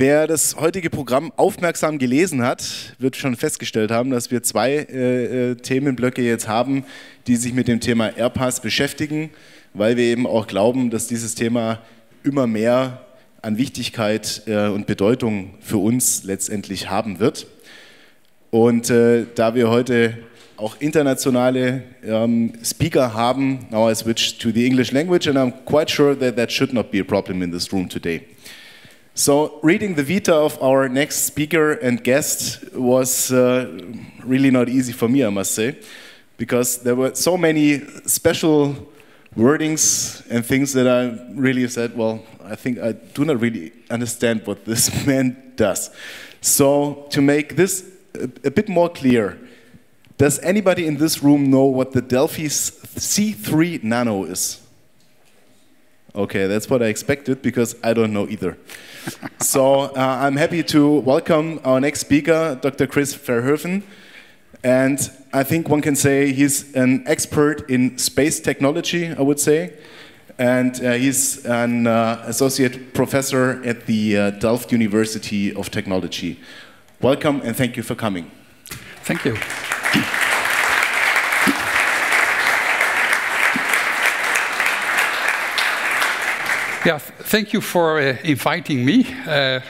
Wer das heutige Programm aufmerksam gelesen hat, wird schon festgestellt haben, dass wir zwei äh, äh, Themenblöcke jetzt haben, die sich mit dem Thema AirPass beschäftigen, weil wir eben auch glauben, dass dieses Thema immer mehr an Wichtigkeit äh, und Bedeutung für uns letztendlich haben wird. Und äh, da wir heute auch internationale um, Speaker haben, now I switch to the English language and I'm quite sure that that should not be a problem in this room today. So, reading the vita of our next speaker and guest was uh, really not easy for me, I must say, because there were so many special wordings and things that I really said, well, I think I do not really understand what this man does. So, to make this a, a bit more clear, does anybody in this room know what the Delfi C3 Nano is? Okay, that's what I expected because I don't know either. so uh, I'm happy to welcome our next speaker, Dr. Chris Verhoeven. And I think one can say he's an expert in space technology, I would say. And uh, he's an uh, associate professor at the uh, Delft University of Technology. Welcome and thank you for coming. Thank you. Yeah, thank you for uh, inviting me. Uh, uh,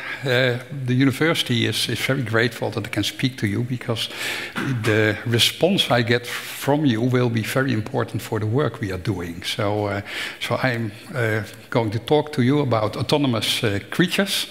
the university is, is very grateful that I can speak to you because the response I get from you will be very important for the work we are doing. So, uh, so I'm uh, going to talk to you about autonomous uh, creatures,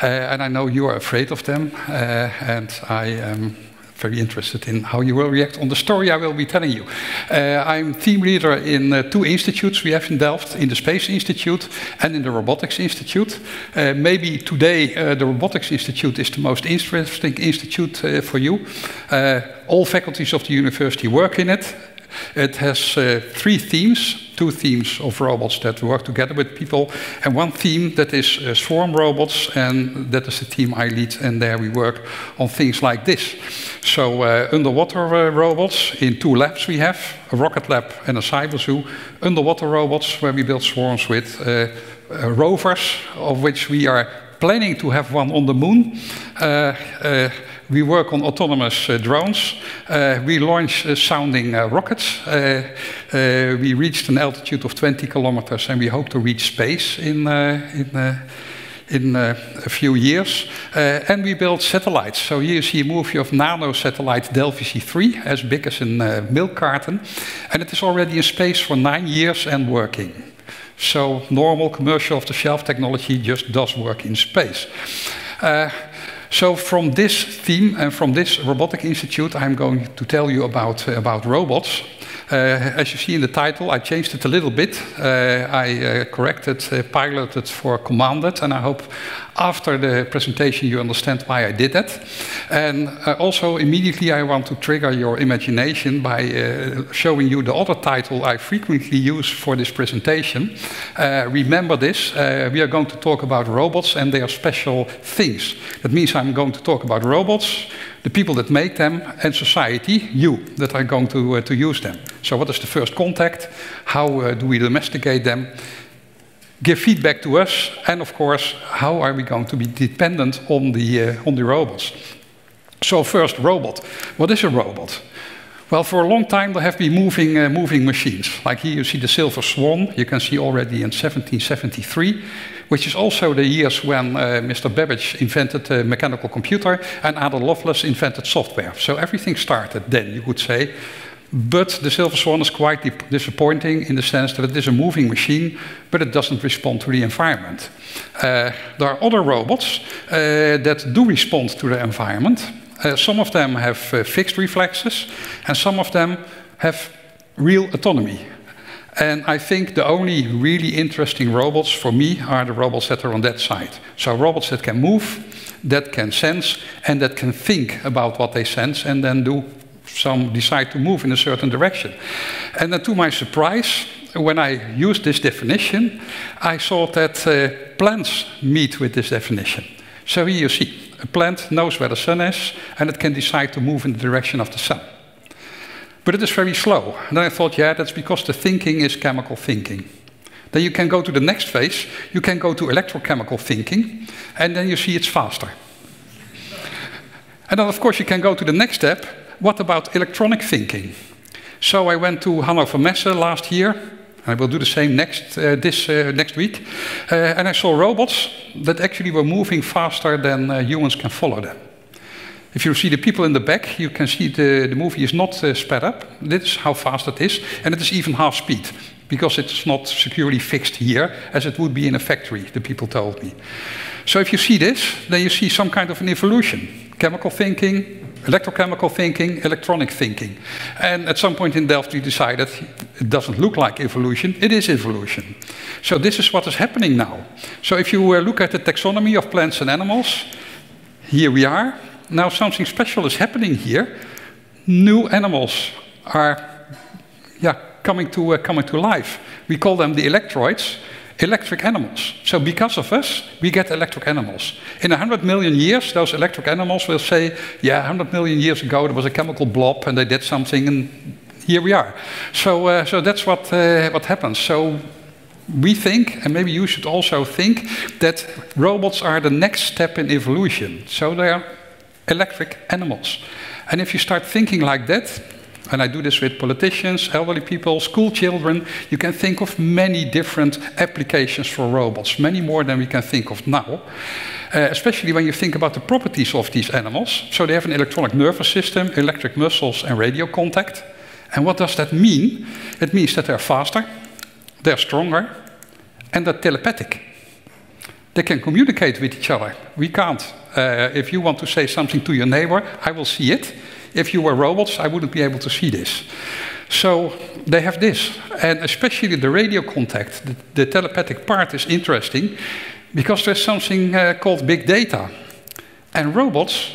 and I know you are afraid of them, and I am very interested in how you will react on the story I will be telling you. Uh, I'm team leader in uh, two institutes we have in Delft, in the Space Institute and in the Robotics Institute. Uh, maybe today uh, the Robotics Institute is the most interesting institute uh, for you. Uh, all faculties of the university work in it. It has three themes, two themes of robots that work together with people, and one theme that is uh, swarm robots, and that is the team I lead, and there we work on things like this. So uh, underwater uh, robots in two labs we have, a rocket lab and a cyber zoo. Underwater robots where we build swarms with uh, uh, rovers, of which we are planning to have one on the moon. We work on autonomous uh, drones. Uh, we launch uh, sounding rockets. we reached an altitude of 20 kilometers and we hope to reach space in, in in uh, a few years. Uh, and we build satellites. So here you see a movie of nano satellite Delfi C3, as big as a uh, milk carton. And it is already in space for nine years and working. So normal commercial off-the-shelf technology just does work in space. So from this theme and from this robotic institute, I'm going to tell you about, uh, about robots. Uh, as you see in the title, I changed it a little bit. Uh, I uh, corrected, piloted for commanded, and I hope after the presentation you understand why I did that. And also immediately I want to trigger your imagination by showing you the other title I frequently use for this presentation. Remember this, we are going to talk about robots and their special things. That means I'm going to talk about robots, the people that make them, and society, you, that are going to, uh, to use them. So what is the first contact? How uh, do we domesticate them? give feedback to us, and of course, how are we going to be dependent on the, uh, on the robots? So first, robot. What is a robot? Well, for a long time there have been moving, uh, moving machines. Like here you see the Silver Swan, you can see already in 1773, which is also the years when uh, Mr. Babbage invented the mechanical computer and Ada Lovelace invented software. So everything started then, you could say. But the Silver Swan is quite disappointing in the sense that it is a moving machine, but it doesn't respond to the environment. Uh, there are other robots uh, that do respond to the environment. Uh, some of them have uh, fixed reflexes, and some of them have real autonomy. And I think the only really interesting robots for me are the robots that are on that side. So robots that can move, that can sense, and that can think about what they sense and then do some decide to move in a certain direction. And then to my surprise, when I used this definition, I saw that uh, plants meet with this definition. So here you see, a plant knows where the sun is, and it can decide to move in the direction of the sun. But it is very slow. And then I thought, yeah, that's because the thinking is chemical thinking. Then you can go to the next phase, you can go to electrochemical thinking, and then you see it's faster. And then, of course, you can go to the next step. What about electronic thinking? So I went to Hannover Messe last year. I will do the same next, uh, this uh, next week. Uh, and I saw robots that actually were moving faster than uh, humans can follow them. If you see the people in the back, you can see the, the movie is not uh, sped up. This is how fast it is. And it is even half speed because it's not securely fixed here as it would be in a factory, the people told me. So if you see this, then you see some kind of an evolution. Chemical thinking, electrochemical thinking, electronic thinking. And at some point in Delft, we decided it doesn't look like evolution, it is evolution. So this is what is happening now. So if you uh, look at the taxonomy of plants and animals, here we are. Now something special is happening here. New animals are yeah, coming, to, uh, coming to life. We call them the electroids electric animals. So because of us, we get electric animals. In 100 million years, those electric animals will say, yeah, 100 million years ago there was a chemical blob and they did something and here we are. So, uh, so that's what, uh, what happens. So we think, and maybe you should also think, that robots are the next step in evolution. So they are electric animals. And if you start thinking like that, and I do this with politicians, elderly people, school children, you can think of many different applications for robots, many more than we can think of now. Uh, especially when you think about the properties of these animals. So they have an electronic nervous system, electric muscles, and radio contact. And what does that mean? It means that they're faster, they're stronger, and they're telepathic. They can communicate with each other. We can't. Uh, if you want to say something to your neighbor, I will see it. If you were robots, I wouldn't be able to see this. So they have this. And especially the radio contact, the, the telepathic part is interesting because there's something uh, called big data. And robots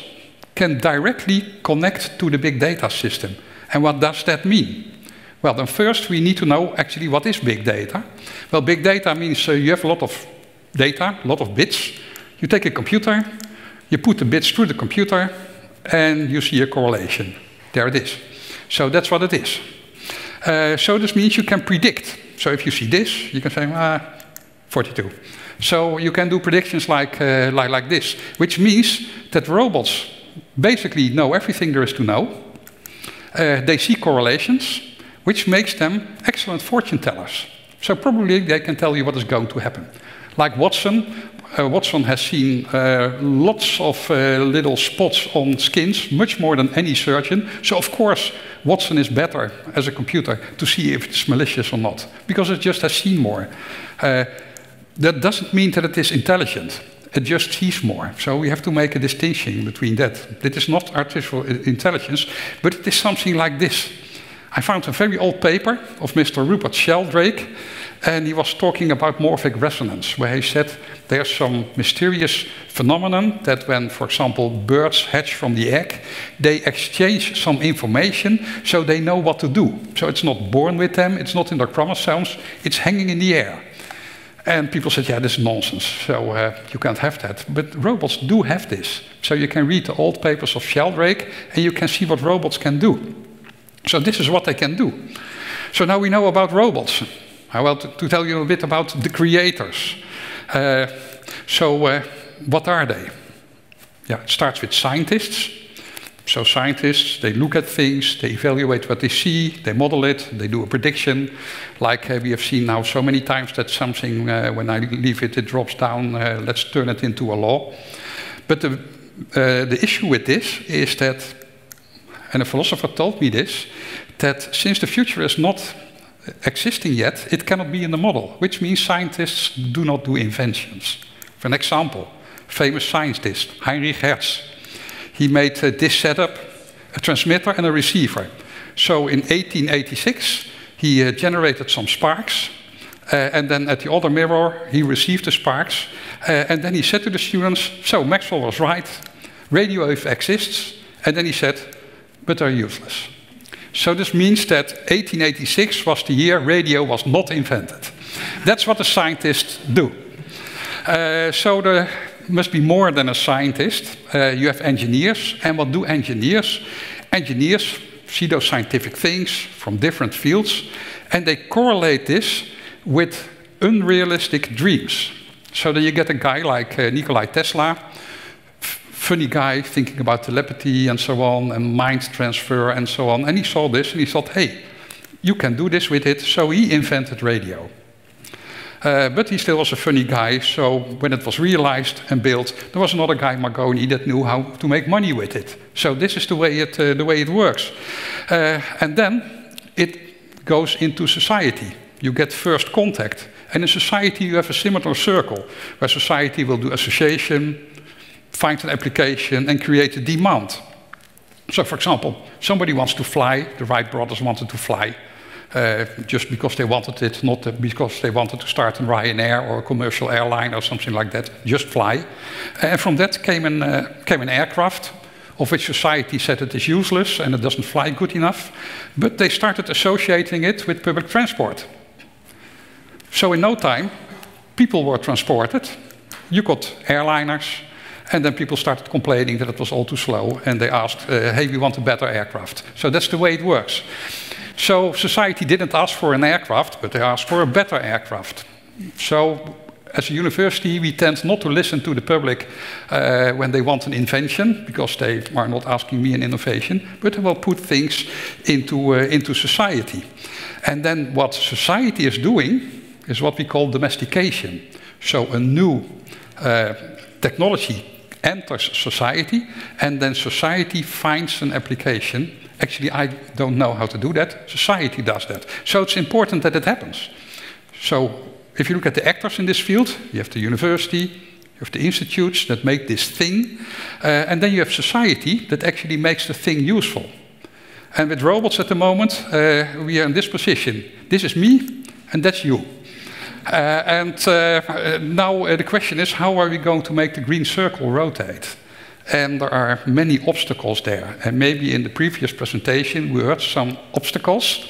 can directly connect to the big data system. And what does that mean? Well, then first we need to know actually what is big data. Well, big data means uh, you have a lot of data, a lot of bits. You take a computer, you put the bits through the computer, and you see a correlation. There it is. So that's what it is. Uh, so this means you can predict. So if you see this, you can say, ah, 42. So you can do predictions like, uh, like, like this, which means that robots basically know everything there is to know. Uh, they see correlations, which makes them excellent fortune tellers. So probably they can tell you what is going to happen. Like Watson, uh, Watson has seen uh, lots of uh, little spots on skins, much more than any surgeon. So, of course, Watson is better as a computer to see if it's malicious or not, because it just has seen more. That doesn't mean that it is intelligent. Just sees more. So we have to make a distinction between that. It is not artificial intelligence, but it is something like this. I found a very old paper of Mr. Rupert Sheldrake, and he was talking about morphic resonance, where he said there's some mysterious phenomenon that when, for example, birds hatch from the egg, they exchange some information so they know what to do. So it's not born with them, it's not in their chromosomes, it's hanging in the air. And people said, yeah, this is nonsense, so uh, you can't have that. But robots do have this. So you can read the old papers of Sheldrake and you can see what robots can do. So this is what they can do. So now we know about robots. I want to, to tell you a bit about the creators. Uh, so, uh, what are they? Yeah, it starts with scientists. So, scientists, they look at things, they evaluate what they see, they model it, they do a prediction. Like uh, we have seen now so many times that something, uh, when I leave it, it drops down, uh, let's turn it into a law. But the, uh, the issue with this is that, and a philosopher told me this, that since the future is not existing yet, it cannot be in the model, which means scientists do not do inventions. For an example, famous scientist Heinrich Hertz, he made uh, this setup, a transmitter and a receiver. So in 1886, he uh, generated some sparks, uh, and then at the other mirror, he received the sparks, uh, and then he said to the students, so Maxwell was right, radio wave exists, and then he said, but they're useless. So this means that 1886 was the year radio was not invented. That's what the scientists do. Uh, so there must be more than a scientist. Uh, you have engineers. And what do engineers? Engineers see those scientific things from different fields and they correlate this with unrealistic dreams. So then you get a guy like uh, Nikolai Tesla, funny guy thinking about telepathy and so on, and mind transfer and so on. And he saw this and he thought, hey, you can do this with it. So he invented radio. Uh, but he still was a funny guy, so when it was realized and built, there was another guy, Marconi, that knew how to make money with it. So this is the way it, uh, the way it works. Uh, and then it goes into society. You get first contact. And in society, you have a similar circle, where society will do association, find an application, and create a demand. So, for example, somebody wants to fly, the Wright brothers wanted to fly. Uh, just because they wanted it, not because they wanted to start a Ryanair or a commercial airline or something like that, just fly. And from that came an, uh, came an aircraft, of which society said it is useless and it doesn't fly good enough. But they started associating it with public transport. So in no time, people were transported. You got airliners, and then people started complaining that it was all too slow, and they asked, uh, hey, we want a better aircraft. So that's the way it works. So society didn't ask for an aircraft, but they asked for a better aircraft. So as a university, we tend not to listen to the public uh, when they want an invention, because they are not asking me an innovation, but they will put things into, uh, into society. And then what society is doing is what we call domestication. So a new uh, technology enters society, and then society finds an application Actually, I don't know how to do that. Society does that. So it's important that it happens. So if you look at the actors in this field, you have the university, you have the institutes that make this thing, uh, and then you have society that actually makes the thing useful. And with robots at the moment, uh, we are in this position. This is me, and that's you. Uh, and uh, now uh, the question is, how are we going to make the green circle rotate? And there are many obstacles there. And maybe in the previous presentation we heard some obstacles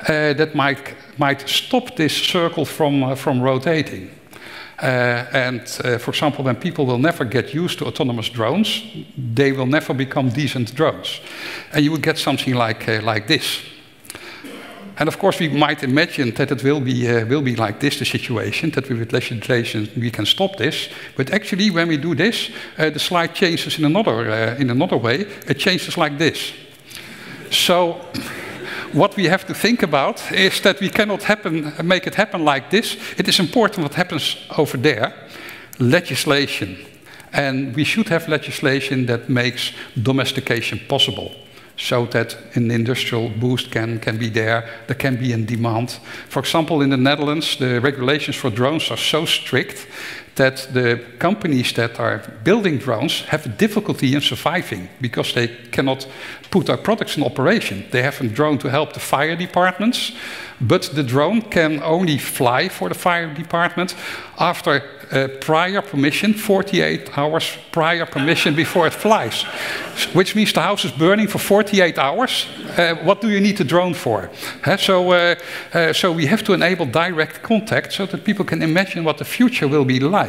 uh, that might, might stop this circle from, uh, from rotating. Uh, and uh, for example, when people will never get used to autonomous drones, they will never become decent drones. And you will get something like, uh, like this. And of course, we might imagine that it will be, uh, will be like this, the situation, that with legislation we can stop this. But actually, when we do this, uh, the slide changes in another, uh, in another way. It changes like this. So what we have to think about is that we cannot happen, make it happen like this. It is important what happens over there. Legislation. And we should have legislation that makes domestication possible so that an industrial boost can, can be there, there can be a demand. For example, in the Netherlands, the regulations for drones are so strict that the companies that are building drones have a difficulty in surviving because they cannot put their products in operation. They have a drone to help the fire departments, but the drone can only fly for the fire department after uh, prior permission, 48 hours prior permission before it flies, which means the house is burning for 48 hours. Uh, what do you need the drone for? Uh, so, uh, so we have to enable direct contact so that people can imagine what the future will be like.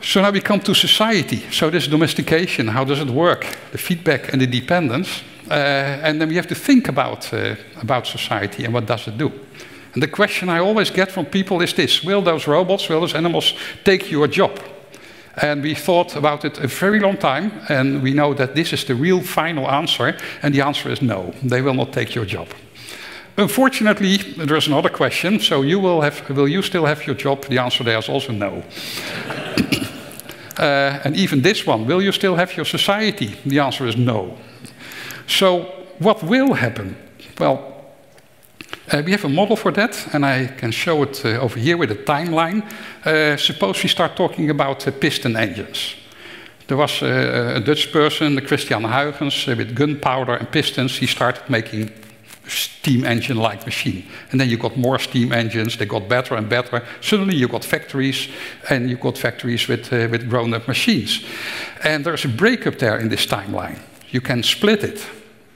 So now we come to society. So this domestication, how does it work? The feedback and the dependence. Uh, and then we have to think about, uh, about society and what does it do. And the question I always get from people is this, will those robots, will those animals take your job? And we thought about it a very long time, and we know that this is the real final answer, and the answer is no, they will not take your job. Unfortunately, there's another question, so you will, have, will you still have your job? The answer there is also no. uh, and even this one, will you still have your society? The answer is no. So what will happen? Well, uh, we have a model for that, and I can show it uh, over here with a timeline. Uh, suppose we start talking about uh, piston engines. There was uh, a Dutch person, Christian Huygens, with gunpowder and pistons. He started making steam engine-like machine. And then you got more steam engines, they got better and better. Suddenly you got factories, and you got factories with, uh, with grown-up machines. And there's a breakup there in this timeline. You can split it.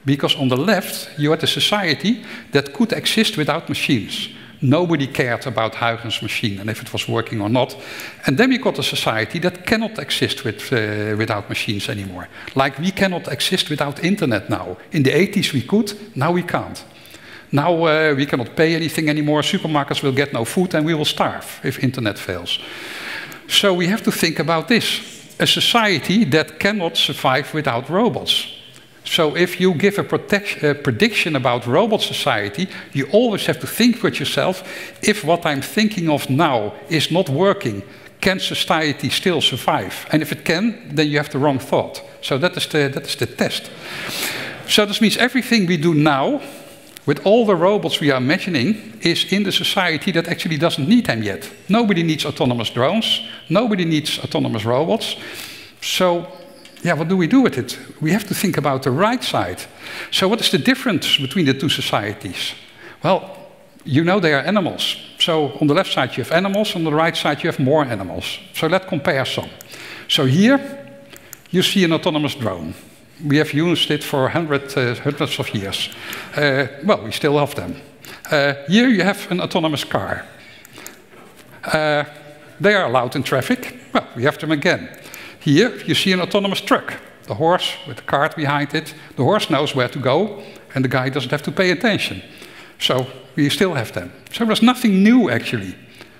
Because on the left, you had a society that could exist without machines. Nobody cared about Huygens' machine and if it was working or not. And then we got a society that cannot exist with, uh, without machines anymore. Like we cannot exist without internet now. In the 80s we could, now we can't. Now uh, we cannot pay anything anymore, supermarkets will get no food, and we will starve if internet fails. So we have to think about this a society that cannot survive without robots. So if you give a, a, prediction about robot society, you always have to think with yourself, if what I'm thinking of now is not working, can society still survive? And if it can, then you have the wrong thought. So that is the, that is the test. So this means everything we do now, with all the robots we are imagining, is in the society that actually doesn't need them yet. Nobody needs autonomous drones, nobody needs autonomous robots. So yeah, what do we do with it? We have to think about the right side. So, what is the difference between the two societies? Well, you know they are animals. So, on the left side you have animals, on the right side you have more animals. So, let's compare some. So, here you see an autonomous drone. We have used it for uh, hundreds of years. Uh, well, we still have them. Uh, here you have an autonomous car. Uh, they are allowed in traffic. Well, we have them again. Here you see an autonomous truck. The horse with a cart behind it. The horse knows where to go, and the guy doesn't have to pay attention. So we still have them. So there's nothing new actually.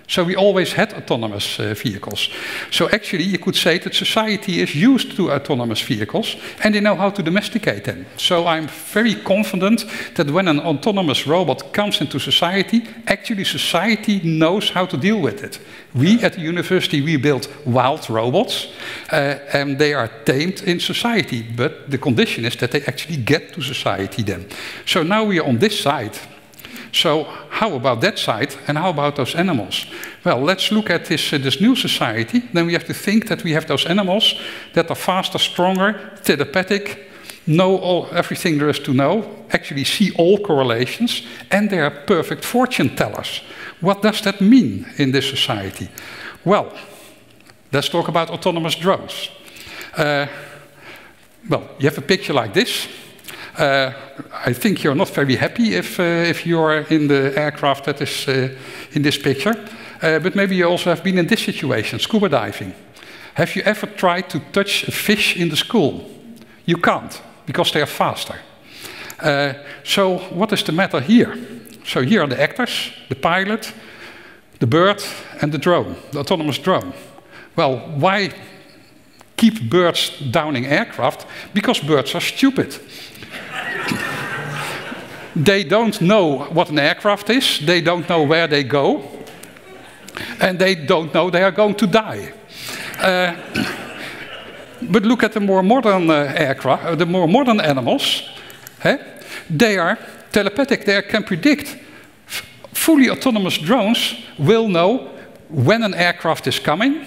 So we always had autonomous uh, vehicles. So actually, you could say that society is used to autonomous vehicles and they know how to domesticate them. So I'm very confident that when an autonomous robot comes into society, actually society knows how to deal with it. We at the university, we build wild robots uh, and they are tamed in society. But the condition is that they actually get to society then. So now we are on this side. So how about that side and how about those animals? Well, let's look at this, uh, this new society. Then we have to think that we have those animals that are faster, stronger, telepathic, know all, everything there is to know, actually see all correlations, and they are perfect fortune tellers. What does that mean in this society? Well, let's talk about autonomous drones. Uh, well, you have a picture like this. Uh, I think you're not very happy if, uh, if you're in the aircraft that is uh, in this picture. but maybe you also have been in this situation, scuba diving. Have you ever tried to touch a fish in the school? You can't, because they are faster. Uh, so what is the matter here? So here are the actors, the pilot, the bird, and the drone, the autonomous drone. Well, why keep birds down in aircraft? Because birds are stupid they don't know what an aircraft is, they don't know where they go, and they don't know they are going to die. Uh, but look at the more modern uh, aircraft, uh, the more modern animals. They are telepathic, they can predict. Fully autonomous drones will know when an aircraft is coming,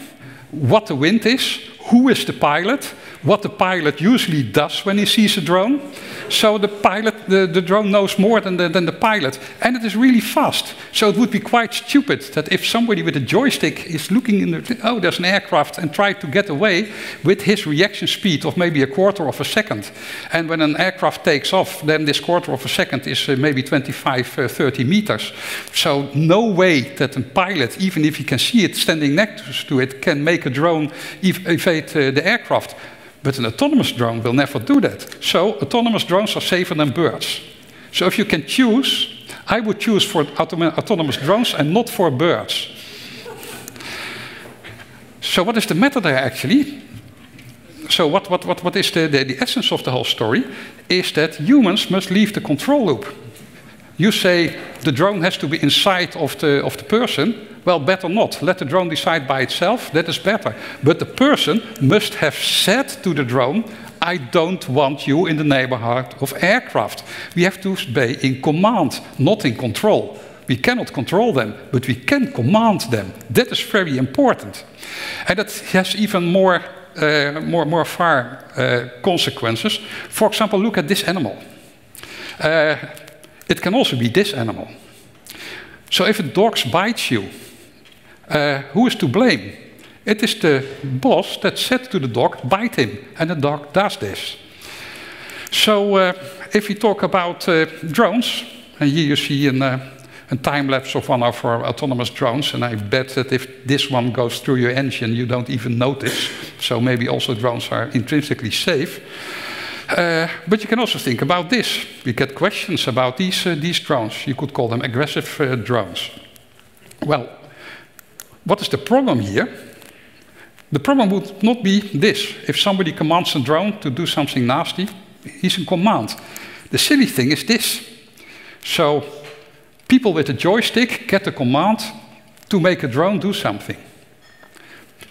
what the wind is, who is the pilot, what the pilot usually does when he sees a drone. So the pilot, the, the drone knows more than the, than the pilot, and it is really fast. So it would be quite stupid that if somebody with a joystick is looking in the, oh, there's an aircraft, and try to get away with his reaction speed of maybe a quarter of a second. And when an aircraft takes off, then this quarter of a second is uh, maybe 25, uh, 30 meters. So no way that a pilot, even if he can see it standing next to it, can make a drone ev evade uh, the aircraft. But an autonomous drone will never do that. So autonomous drones are safer than birds. So if you can choose, I would choose for autonomous drones and not for birds. So what is the matter there actually? So what, what, what, what is the, the, the essence of the whole story? Is that humans must leave the control loop. You say the drone has to be inside of the, of the person, well, better not. Let the drone decide by itself. That is better. But the person must have said to the drone, I don't want you in the neighborhood of aircraft. We have to be in command, not in control. We cannot control them, but we can command them. That is very important. And that has even more, uh, more, more far uh, consequences. For example, look at this animal. Uh, it can also be this animal. So if a dog bites you, uh, who is to blame? It is the boss that said to the dog, bite him, and the dog does this. So uh, if we talk about uh, drones, and here you see an, uh, a time lapse of one of our autonomous drones, and I bet that if this one goes through your engine, you don't even notice. So maybe also drones are intrinsically safe. Uh, but you can also think about this. We get questions about these, uh, these drones. You could call them aggressive uh, drones. Well, what is the problem here? The problem would not be this. If somebody commands a drone to do something nasty, he's in command. The silly thing is this. So people with a joystick get the command to make a drone do something.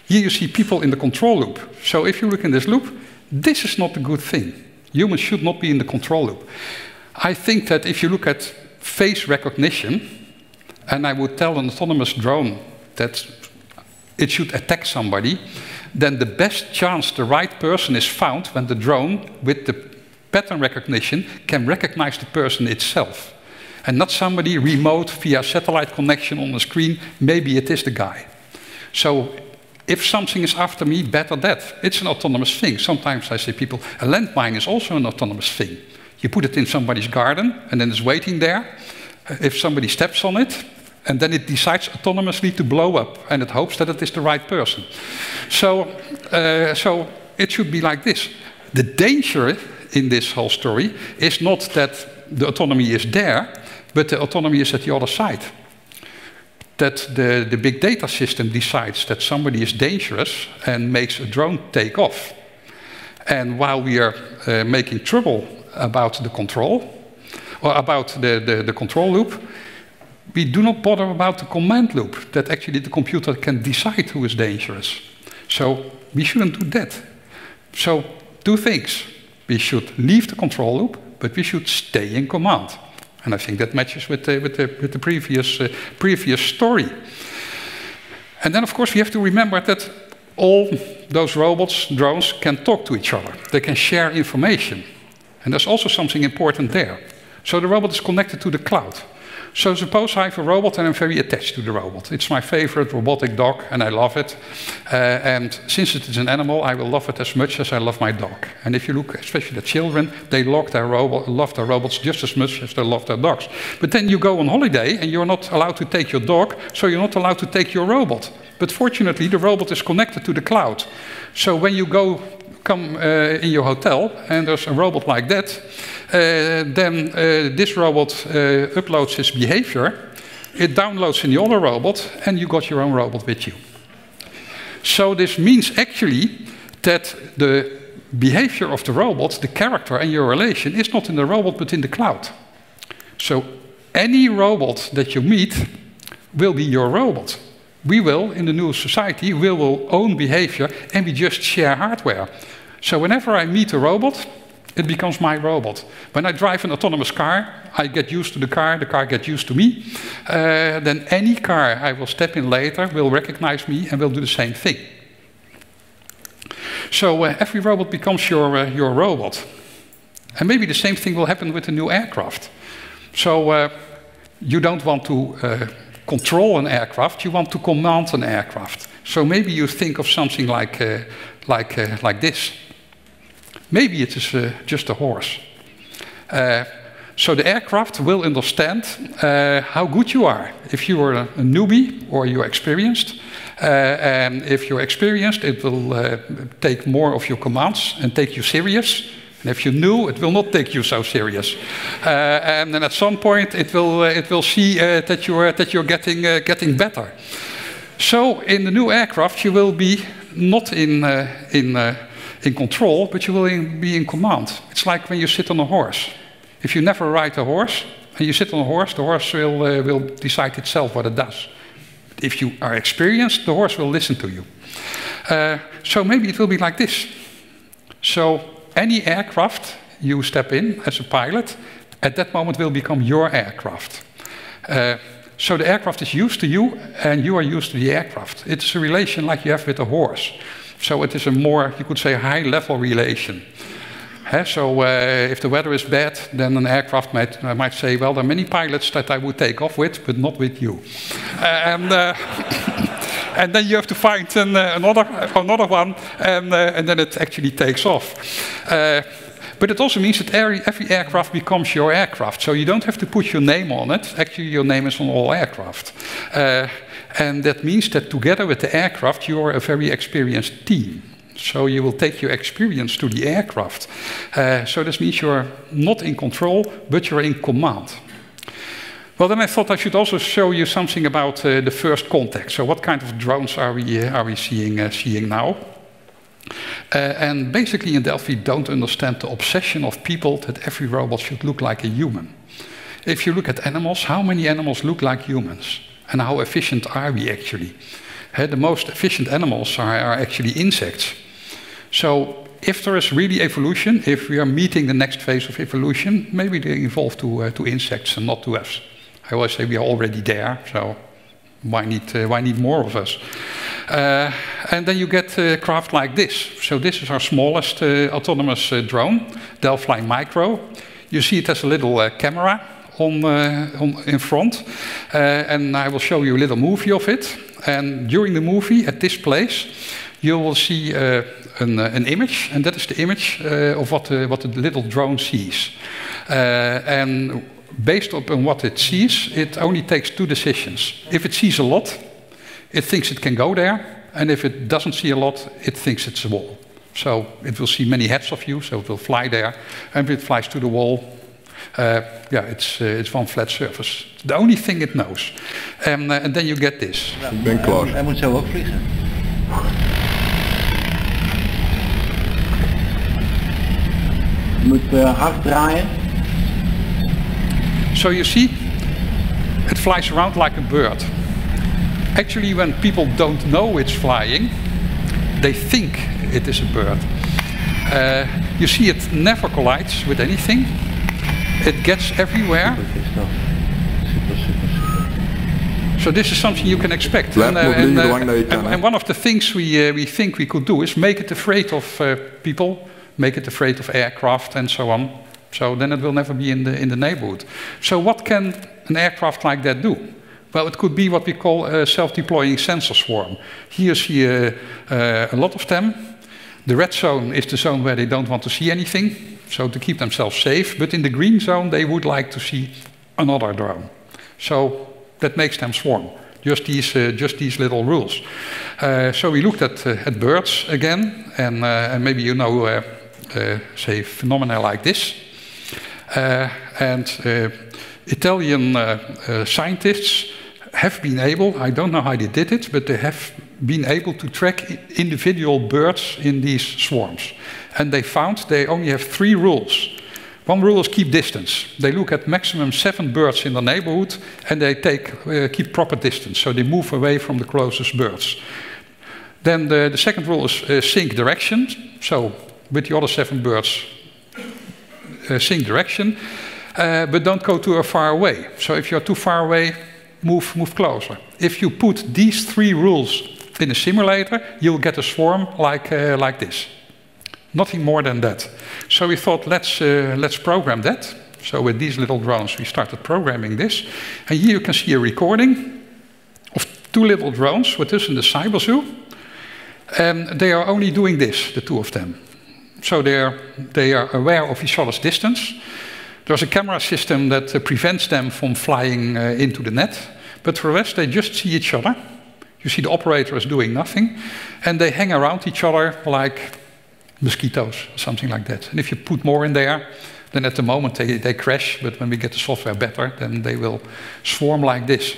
Here you see people in the control loop. So if you look in this loop, this is not a good thing. Humans should not be in the control loop. I think that if you look at face recognition, and I would tell an autonomous drone that it should attack somebody, then the best chance the right person is found when the drone, with the pattern recognition, can recognize the person itself. And not somebody remote via satellite connection on the screen, maybe it is the guy. So if something is after me, better that. It's an autonomous thing. Sometimes I say people, a landmine is also an autonomous thing. You put it in somebody's garden and then it's waiting there. If somebody steps on it, and then it decides autonomously to blow up and it hopes that it is the right person. So, uh, so it should be like this. The danger in this whole story is not that the autonomy is there, but the autonomy is at the other side that the, the big data system decides that somebody is dangerous and makes a drone take off. And while we are uh, making trouble about the control, or about the, the, the, control loop, we do not bother about the command loop, that actually the computer can decide who is dangerous. So we shouldn't do that. So two things. We should leave the control loop, but we should stay in command. And I think that matches with the, with the, with the previous, uh, previous story. And then, of course, we have to remember that all those robots, drones, can talk to each other. They can share information. And there's also something important there. So the robot is connected to the cloud. So suppose I have a robot and I'm very attached to the robot. It's my favorite robotic dog and I love it. Uh, and since it is an animal, I will love it as much as I love my dog. And if you look, especially the children, they love their, love their robots just as much as they love their dogs. But then you go on holiday and you're not allowed to take your dog, so you're not allowed to take your robot. But fortunately, the robot is connected to the cloud. So when you go come uh, in your hotel and there's a robot like that, then uh, this robot uh, uploads its behavior, it downloads in the other robot, and you got your own robot with you. So this means actually that the behavior of the robot, the character and your relation, is not in the robot but in the cloud. So any robot that you meet will be your robot. We will, in the new society, we will own behavior and we just share hardware. So whenever I meet a robot, it becomes my robot. When I drive an autonomous car, I get used to the car, the car gets used to me. Uh, then any car I will step in later will recognize me and will do the same thing. So uh, every robot becomes your, uh, your robot. And maybe the same thing will happen with the new aircraft. So uh, you don't want to uh, control an aircraft, you want to command an aircraft. So maybe you think of something like, uh, like, like this. Maybe it is uh, just a horse. Uh, so the aircraft will understand uh, how good you are. If you are a, newbie or you're experienced, uh, and if you're experienced, it will uh, take more of your commands and take you serious. And if you're new, it will not take you so serious. Uh, and then at some point, it will, it will see that you're, that you're getting, getting better. So in the new aircraft, you will be not in, in in control, but you will be in command. It's like when you sit on a horse. If you never ride a horse and you sit on a horse, the horse will, uh, will decide itself what it does. If you are experienced, the horse will listen to you. Uh, so maybe it will be like this. So any aircraft you step in as a pilot, at that moment will become your aircraft. Uh, so the aircraft is used to you and you are used to the aircraft. It's a relation like you have with a horse. So it is a more, you could say, high level relation. so uh, if the weather is bad, then an aircraft might, uh, might say, well, there are many pilots that I would take off with, but not with you. and, uh, and then you have to find an, uh, another, another one, and, uh, and then it actually takes off. Uh, but it also means that every, every aircraft becomes your aircraft. So you don't have to put your name on it. Actually, your name is on all aircraft. And that means that together with the aircraft, you are a very experienced team. So you will take your experience to the aircraft. Uh, so this means you're not in control, but you're in command. Well, then I thought I should also show you something about uh, the first contact. So what kind of drones are we, uh, are we seeing, uh, seeing now? Uh, and basically in Delphi don't understand the obsession of people that every robot should look like a human. If you look at animals, how many animals look like humans? And how efficient are we actually? Uh, the most efficient animals are, are actually insects. So if there is really evolution, if we are meeting the next phase of evolution, maybe they evolve to, uh, to insects and not to us. I always say we are already there, so why need, uh, why need more of us? Uh, and then you get a craft like this. So this is our smallest uh, autonomous uh, drone, DelFly Micro. You see it has a little uh, camera uh, in front, uh, and I will show you a little movie of it. And during the movie, at this place, you will see uh, an, uh, an, image, and that is the image of what the, what the little drone sees. and based on what it sees, it only takes two decisions. If it sees a lot, it thinks it can go there, and if it doesn't see a lot, it thinks it's a wall. So it will see many heads of you, so it will fly there, and if it flies to the wall, uh, yeah, it's, uh, it's one flat surface. The only thing it knows. And, uh, and then you get this. Ik ben klaar. Hij moet zo ook vliegen. Je moet uh, hard draaien. So you see, it flies around like a bird. Actually, when people don't know it's flying, they think it is a bird. Uh, you see it never collides with anything. It gets everywhere. So this is something you can expect. And, uh, and, uh, and, and, one of the things we, uh, we think we could do is make it afraid of uh, people, make it afraid of aircraft and so on. So then it will never be in the, in the neighborhood. So what can an aircraft like that do? Well, it could be what we call a self-deploying sensor swarm. Here you see a, a lot of them. The red zone is the zone where they don't want to see anything, so to keep themselves safe. But in the green zone, they would like to see another drone. So that makes them swarm. Just these, uh, just these little rules. Uh, so we looked at, uh, at birds again, and, uh, and maybe you know, uh, uh, say, phenomena like this. And Italian scientists have been able, I don't know how they did it, but they have been able to track individual birds in these swarms. And they found they only have three rules. One rule is keep distance. They look at maximum seven birds in the neighborhood and they take, uh, keep proper distance. So they move away from the closest birds. Then the, the second rule is uh, sync direction. So with the other seven birds, uh, sync direction, uh, but don't go too far away. So if you're too far away, move, move closer. If you put these three rules in a simulator, you'll get a swarm like, uh, like this. Nothing more than that. So we thought, let's, uh, let's program that. So with these little drones, we started programming this. And here you can see a recording of two little drones with us in the cyber zoo. And they are only doing this, the two of them. So they're, they are aware of each other's distance. There's a camera system that uh, prevents them from flying uh, into the net. But for the rest, they just see each other. You see the operator is doing nothing. And they hang around each other like mosquitoes, something like that. And if you put more in there, then at the moment they, they crash. But when we get the software better, then they will swarm like this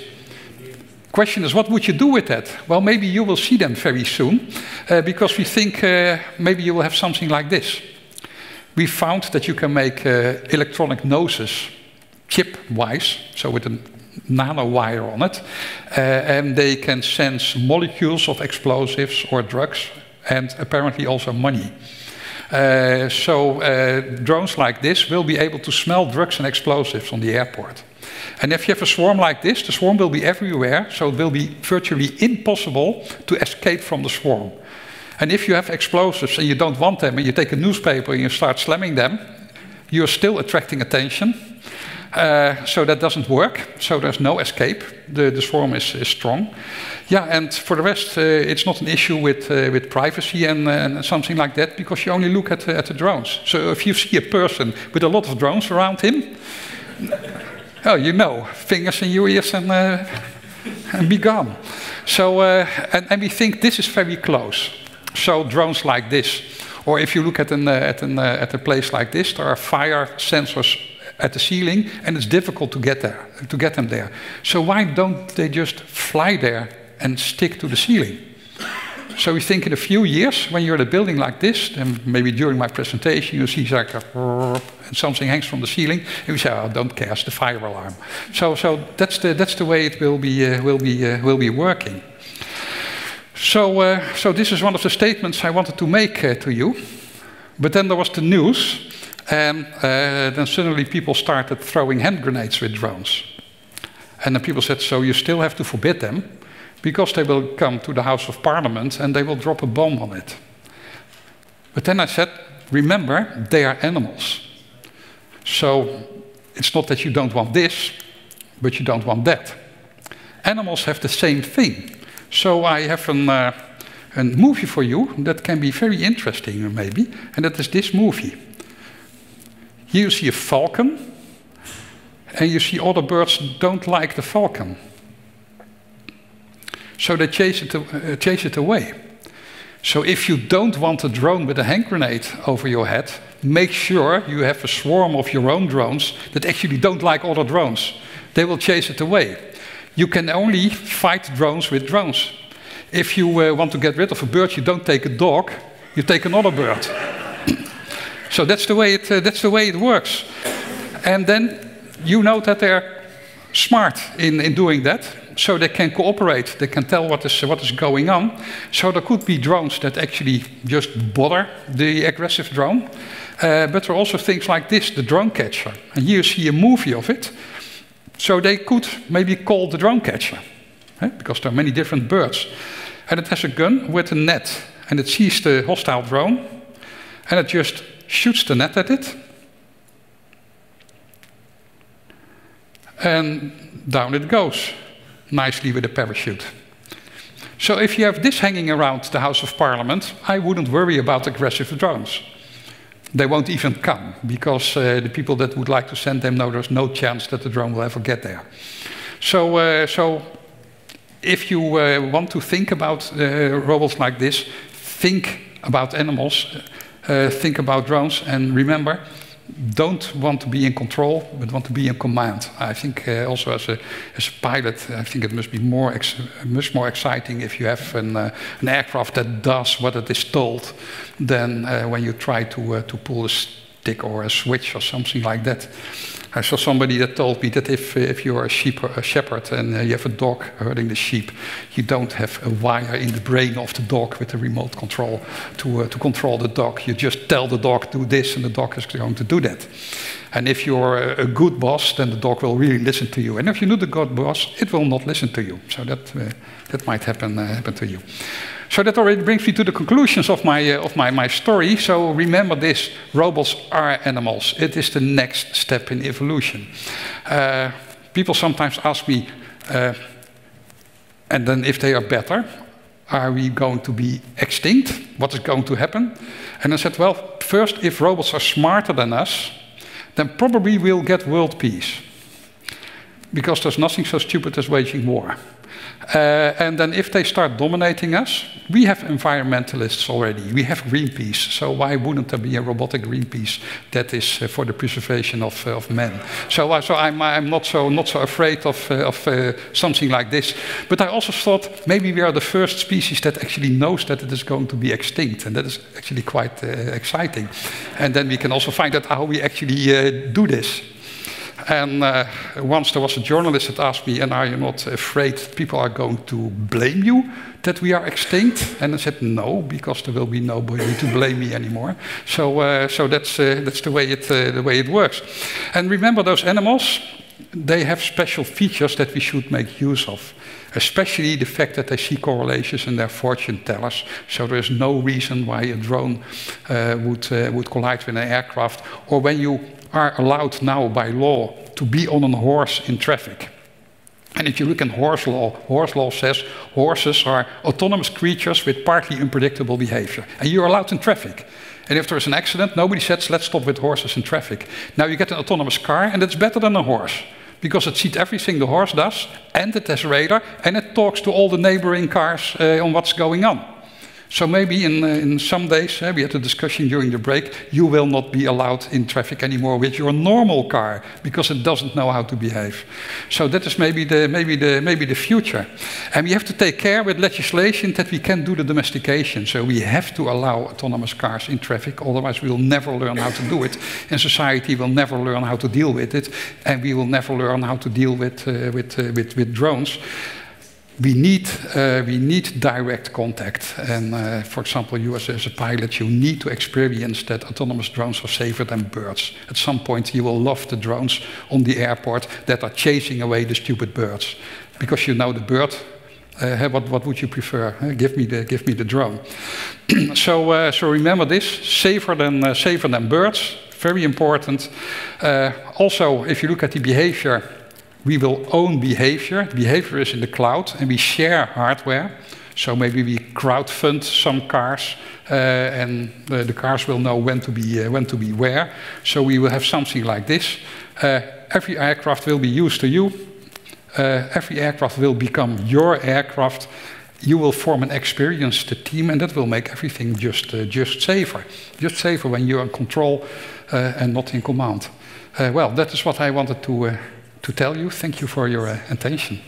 question is, what would you do with that? Well, maybe you will see them very soon, uh, because we think uh, maybe you will have something like this. We found that you can make uh, electronic noses chip-wise, so with a nano wire on it, uh, and they can sense molecules of explosives or drugs, and apparently also money. Uh, so uh, drones like this will be able to smell drugs and explosives on the airport. And if you have a swarm like this, the swarm will be everywhere, so it will be virtually impossible to escape from the swarm. And if you have explosives and you don't want them, and you take a newspaper and you start slamming them, you're still attracting attention. Uh, so that doesn't work. So there's no escape. The, swarm is, is strong. Yeah, and for the rest, uh, it's not an issue with, uh, with privacy and, and, something like that because you only look at, at the drones. So if you see a person with a lot of drones around him, oh, you know, fingers in your ears and, and be gone. So, and, and, we think this is very close. So drones like this. Or if you look at, an, at, an, at a place like this, there are fire sensors at the ceiling, and it's difficult to get there, to get them there. So why don't they just fly there and stick to the ceiling? So we think in a few years, when you're in a building like this, then maybe during my presentation you see like a, and something hangs from the ceiling, and we say, "Oh, don't care, it's the fire alarm." So, so that's the that's the way it will be uh, will be uh, will be working. So, uh, so this is one of the statements I wanted to make uh, to you. But then there was the news, and uh, then suddenly people started throwing hand grenades with drones. And then people said, "So you still have to forbid them?" because they will come to the House of Parliament and they will drop a bomb on it. But then I said, remember, they are animals. So it's not that you don't want this, but you don't want that. Animals have the same thing. So I have an, uh, a movie for you that can be very interesting, maybe, and that is this movie. Here you see a falcon, and you see other birds don't like the falcon. So they chase it, uh, chase it away. So if you don't want a drone with a hand grenade over your head, make sure you have a swarm of your own drones that actually don't like other drones. They will chase it away. You can only fight drones with drones. If you uh, want to get rid of a bird, you don't take a dog, you take another bird. So that's the way it, uh, that's the way it works. And then you know that they're smart in, in doing that so they can cooperate, they can tell what is, what is going on. So there could be drones that actually just bother the aggressive drone. Uh, but there are also things like this, the drone catcher. And here you see a movie of it. So they could maybe call the drone catcher, because there are many different birds. And it has a gun with a net, and it sees the hostile drone, and it just shoots the net at it. And down it goes nicely with a parachute. So if you have this hanging around the House of Parliament, I wouldn't worry about aggressive drones. They won't even come because uh, the people that would like to send them know there's no chance that the drone will ever get there. So, uh, so if you uh, want to think about uh, robots like this, think about animals, uh, think about drones, and remember don't want to be in control, but want to be in command. I think uh, also as a, as a pilot, I think it must be more much more exciting if you have an, uh, an aircraft that does what it is told than uh, when you try to, uh, to pull a stick or a switch or something like that. I saw somebody that told me that if, if you're a, sheep, a shepherd and uh, you have a dog herding the sheep, you don't have a wire in the brain of the dog with a remote control to, uh, to control the dog. You just tell the dog, do this, and the dog is going to do that. And if you're a good boss, then the dog will really listen to you. And if you're not a good boss, it will not listen to you. So that, uh, that might happen, uh, happen to you. So that already brings me to the conclusions of my, uh, of my, my story. So remember this, robots are animals. It is the next step in evolution. Uh, people sometimes ask me, uh, and then if they are better, are we going to be extinct? What is going to happen? And I said, well, first, if robots are smarter than us, then probably we'll get world peace. Because there's nothing so stupid as waging war. Uh, and then if they start dominating us, we have environmentalists already. We have Greenpeace. So why wouldn't there be a robotic Greenpeace that is uh, for the preservation of, uh, of men? So, uh, so I'm, I'm not so not so afraid of, uh, of uh, something like this. But I also thought maybe we are the first species that actually knows that it is going to be extinct, and that is actually quite exciting. And then we can also find out how we actually do this. And uh, once there was a journalist that asked me, and are you not afraid people are going to blame you that we are extinct? And I said, no, because there will be nobody to blame me anymore. So, uh, so that's, uh, that's the, way it, uh, the way it works. And remember those animals, they have special features that we should make use of especially the fact that they see correlations in their fortune tellers. So there is no reason why a drone uh, would, uh, would collide with an aircraft, or when you are allowed now by law to be on a horse in traffic. And if you look in horse law, horse law says horses are autonomous creatures with partly unpredictable behavior. And you're allowed in traffic. And if there is an accident, nobody says, let's stop with horses in traffic. Now you get an autonomous car, and it's better than a horse. Because it sees everything the horse does, and it has radar, and it talks to all the neighboring cars uh, on what's going on. So maybe in, uh, in some days, uh, we had a discussion during the break, you will not be allowed in traffic anymore with your normal car because it doesn't know how to behave. So that is maybe the, maybe the, maybe the future. And we have to take care with legislation that we can do the domestication. So we have to allow autonomous cars in traffic, otherwise we will never learn how to do it. And society will never learn how to deal with it. And we will never learn how to deal with, uh, with, uh, with, with drones we need, uh, we need direct contact. And uh, for example, you as, as, a pilot, you need to experience that autonomous drones are safer than birds. At some point, you will love the drones on the airport that are chasing away the stupid birds. Because you know the bird, uh, what, what would you prefer? Uh, give, me the, give me the drone. so, uh, so remember this, safer than, uh, safer than birds, very important. also, if you look at the behavior we will own behavior. Behavior is in the cloud, and we share hardware. So maybe we crowdfund some cars, uh, and uh, the cars will know when to be uh, when to be where. So we will have something like this. Uh, every aircraft will be used to you. Uh, every aircraft will become your aircraft. You will form an experienced team, and that will make everything just uh, just safer. Just safer when you're in control and not in command. well, that is what I wanted to to tell you. Thank you for your uh, attention.